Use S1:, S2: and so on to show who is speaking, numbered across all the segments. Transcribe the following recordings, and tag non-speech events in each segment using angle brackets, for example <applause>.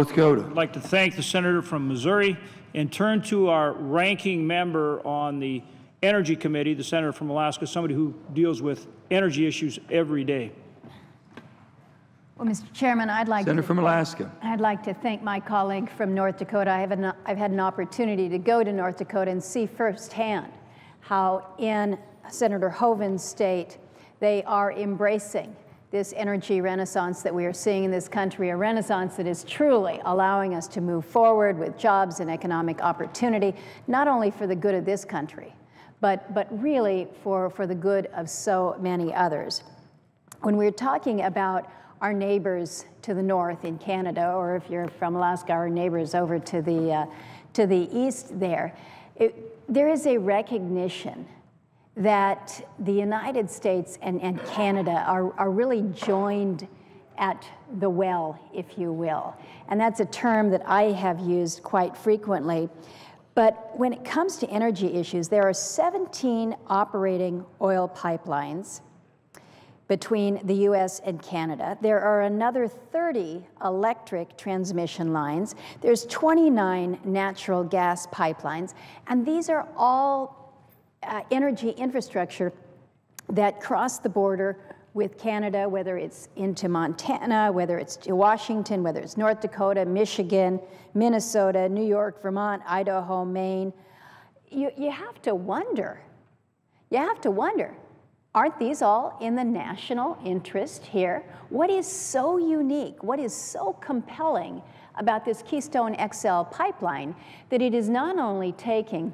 S1: North Dakota.
S2: I'd like to thank the senator from Missouri and turn to our ranking member on the Energy Committee, the senator from Alaska, somebody who deals with energy issues every day.
S3: Well, Mr. Chairman, I'd like
S1: Senator
S3: to
S1: from Alaska.
S3: I'd like to thank my colleague from North Dakota. I have an, I've had an opportunity to go to North Dakota and see firsthand how in Senator Hoeven's state they are embracing this energy renaissance that we are seeing in this country, a renaissance that is truly allowing us to move forward with jobs and economic opportunity, not only for the good of this country, but, but really for, for the good of so many others. When we're talking about our neighbors to the north in Canada, or if you're from Alaska, our neighbors over to the, uh, to the east there, it, there is a recognition that the United States and, and Canada are, are really joined at the well, if you will. And that's a term that I have used quite frequently. But when it comes to energy issues, there are 17 operating oil pipelines between the US and Canada. There are another 30 electric transmission lines. There's 29 natural gas pipelines. And these are all uh, energy infrastructure that cross the border with Canada, whether it's into Montana, whether it's to Washington, whether it's North Dakota, Michigan, Minnesota, New York, Vermont, Idaho, Maine. You, you have to wonder, you have to wonder, aren't these all in the national interest here? What is so unique, what is so compelling about this Keystone XL pipeline that it is not only taking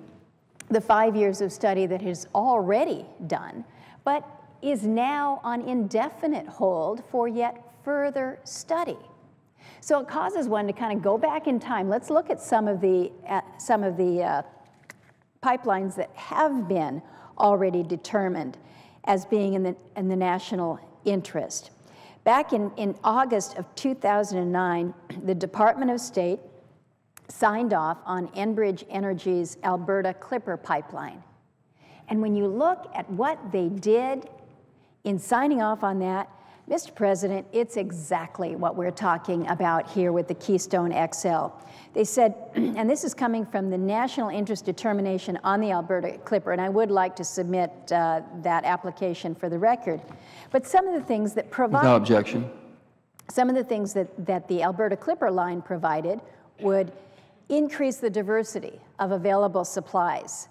S3: the five years of study that has already done, but is now on indefinite hold for yet further study. So it causes one to kind of go back in time. Let's look at some of the, uh, some of the uh, pipelines that have been already determined as being in the, in the national interest. Back in, in August of 2009, the Department of State signed off on Enbridge Energy's Alberta Clipper pipeline. And when you look at what they did in signing off on that, Mr. President, it's exactly what we're talking about here with the Keystone XL. They said, <clears throat> and this is coming from the National Interest Determination on the Alberta Clipper, and I would like to submit uh, that application for the record. But some of the things that provide.
S1: Objection.
S3: Some of the things that, that the Alberta Clipper line provided would increase the diversity of available supplies.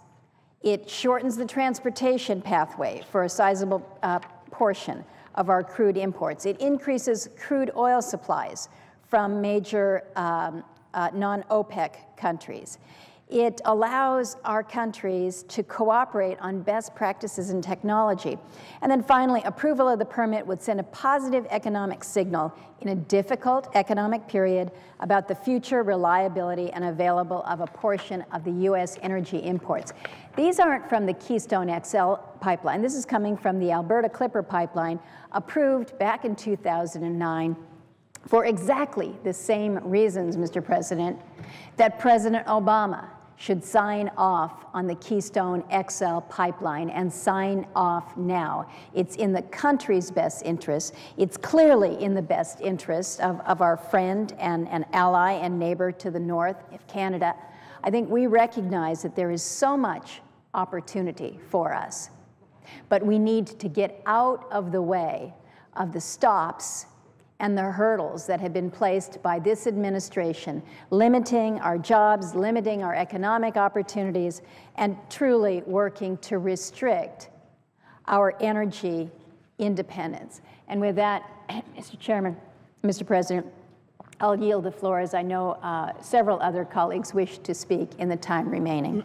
S3: It shortens the transportation pathway for a sizable uh, portion of our crude imports. It increases crude oil supplies from major um, uh, non-OPEC countries. It allows our countries to cooperate on best practices in technology. And then finally, approval of the permit would send a positive economic signal in a difficult economic period about the future reliability and available of a portion of the U.S. energy imports. These aren't from the Keystone XL pipeline. This is coming from the Alberta Clipper pipeline, approved back in 2009 for exactly the same reasons, Mr. President, that President Obama should sign off on the Keystone XL pipeline and sign off now. It's in the country's best interest. It's clearly in the best interest of, of our friend and, and ally and neighbor to the north, of Canada. I think we recognize that there is so much opportunity for us, but we need to get out of the way of the stops and the hurdles that have been placed by this administration, limiting our jobs, limiting our economic opportunities, and truly working to restrict our energy independence. And with that, <clears throat> Mr. Chairman, Mr. President, I'll yield the floor as I know uh, several other colleagues wish to speak in the time remaining.